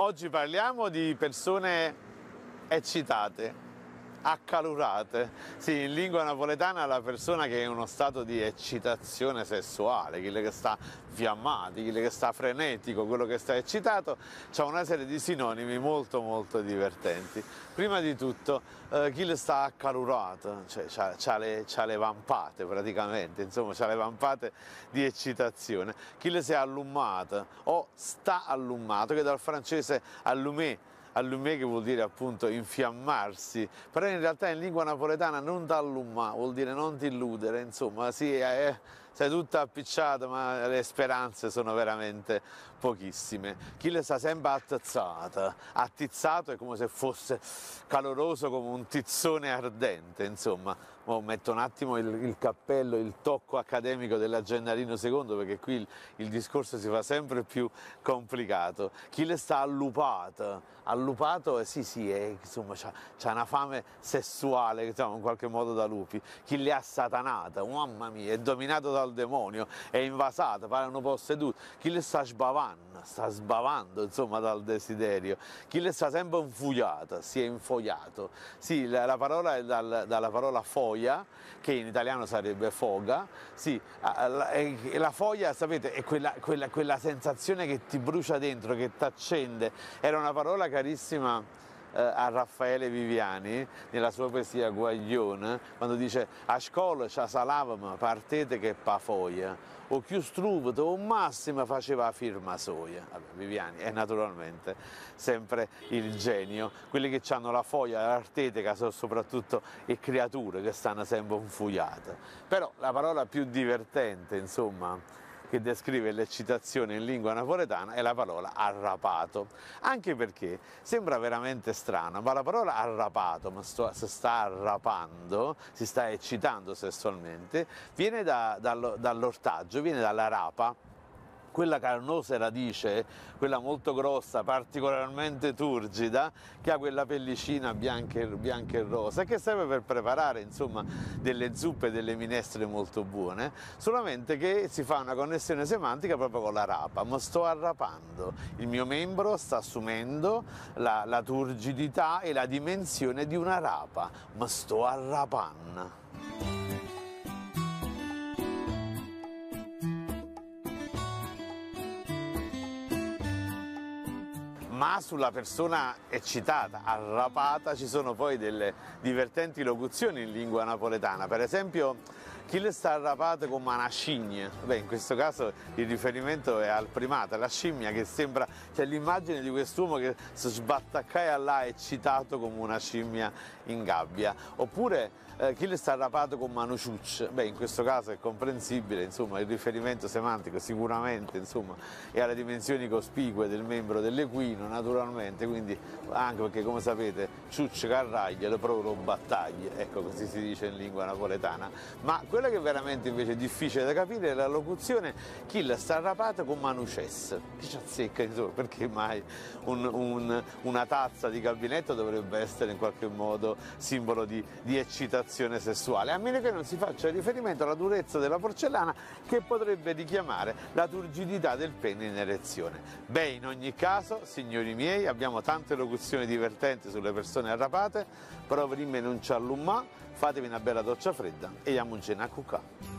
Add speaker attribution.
Speaker 1: Oggi parliamo di persone eccitate, accalurate. Sì, in lingua napoletana la persona che è in uno stato di eccitazione sessuale, quello che sta fiammato, quello che sta frenetico, quello che sta eccitato, ha una serie di sinonimi molto molto divertenti. Prima di tutto, eh, chi le sta accalurato, cioè ha le, le, vampate praticamente, insomma ha le vampate di eccitazione. Chi le si è allumato o sta allumato, che dal francese allumé, allumé che vuol dire appunto infiammarsi, però in realtà in lingua napoletana non t'allumma, vuol dire non ti illudere, insomma, sì, è, sei tutta appicciata ma le speranze sono veramente pochissime. Chi le sta sempre attizzata, attizzato è come se fosse caloroso come un tizzone ardente, insomma. Mo metto un attimo il, il cappello, il tocco accademico della Gennarino II perché qui il, il, discorso si fa sempre più complicato. Chi le sta allupata, allupato, eh, sì sì, è, insomma, c'ha una fame sessuale, diciamo, in qualche modo da lupi. Chi le ha satanata, mamma mia, è dominato dal demonio, è invasato, parlano posseduto. Chi le sta sbavando, sta sbavando, insomma, dal desiderio. Chi le sta sempre infugliata, si è infogliato. Sì, la, la parola è dal, dalla parola foglia, che in italiano sarebbe foga, sì, la foglia, sapete, è quella, quella, quella sensazione che ti brucia dentro, che ti accende, era una parola carissima a Raffaele Viviani nella sua poesia Guaglione quando dice a scuola ci salavamo partete che pa foglia o più struvito o massimo faceva la firma soia. Vabbè, Viviani è naturalmente sempre il genio. Quelli che hanno la foglia l'artetica sono soprattutto le creature che stanno sempre infugliate però la parola più divertente insomma che descrive l'eccitazione in lingua napoletana è la parola arrapato, anche perché sembra veramente strano, ma la parola arrapato, ma sto, si sta arrapando, si sta eccitando sessualmente, viene da, dall'ortaggio, viene dalla rapa, quella carnosa radice, quella molto grossa, particolarmente turgida, che ha quella pellicina bianca e, bianca e rosa, che serve per preparare insomma, delle zuppe e delle minestre molto buone, solamente che si fa una connessione semantica proprio con la rapa, ma sto arrapando, il mio membro sta assumendo la, la turgidità e la dimensione di una rapa, ma sto arrapando. Ma sulla persona eccitata, arrapata, ci sono poi delle divertenti locuzioni in lingua napoletana. Per esempio, chi le sta arrapato come una scimmia? Beh, in questo caso il riferimento è al primata, la scimmia che sembra, c'è l'immagine di quest'uomo che si sbattaccaia là eccitato come una scimmia in gabbia. Oppure eh, chi le sta arrapato con mano ciucce? Beh, in questo caso è comprensibile, insomma, il riferimento semantico sicuramente, insomma, è alle dimensioni cospicue del membro dell'equino, naturalmente, quindi anche perché come sapete ciucce carraglia le pro battaglie, ecco così si dice in lingua napoletana, ma quello che è veramente invece difficile da capire è la locuzione chi la sta arrapata con manucesse, chi ci azzecca insomma, perché mai un, un, una tazza di gabinetto dovrebbe essere in qualche modo simbolo di, di eccitazione sessuale, a meno che non si faccia riferimento alla durezza della porcellana che potrebbe richiamare la turgidità del pene in erezione. Beh, in ogni caso, signori signori miei, abbiamo tante locuzioni divertenti sulle persone arrapate, però prima non ci allumma, fatevi una bella doccia fredda e andiamo a cucà.